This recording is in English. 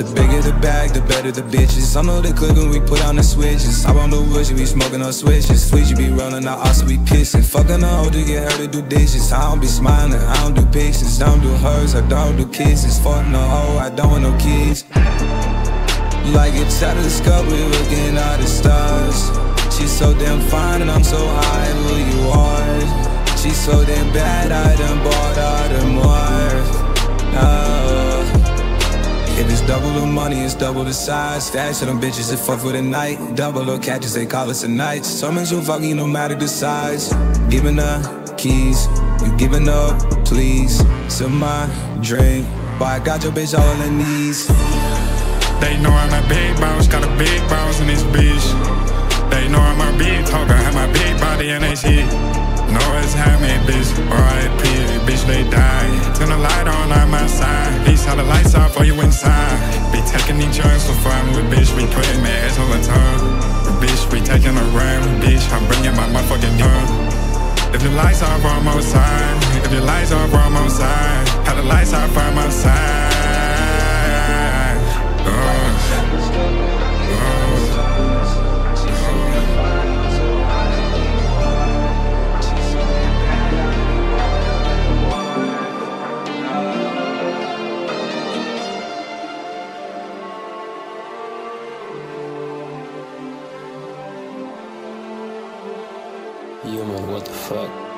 The bigger the bag, the better the bitches. I know they click when we put on the switches. I want the woods, you be smoking on switches. Sweet, you be rolling, I also be pissing. Fucking a hoe to get her to do dishes. I don't be smiling, I don't do pictures. Don't do hers, I don't do kisses. Fuck no hoe, I don't want no kids. Like a telescope, we looking at the stars. She's so damn fine and I'm so high, who you are. She's so damn bad, I double the money, it's double the size. Fashion them bitches that fuck for the night. Double the catches, they call us a night. Summons you fucking no matter the size. Giving up keys, you giving up, please. To my drink, but I got your bitch all on her knees. They know I'm a big boss, got a big boss in this bitch. They know I'm a big talker, have my big body and they shit. Know it's me, bitch. R.I.P. Bitch, they die. Turn the light on, I'm outside. These how the lights off for you inside. Be taking these drugs for fun with bitch. We putting meds on the tongue. Bitch, we taking a run. Bitch, I'm bringing my motherfucking gun. If the lights off, I'm outside. If the lights off, I'm outside. Human, what the fuck?